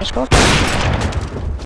Let's go.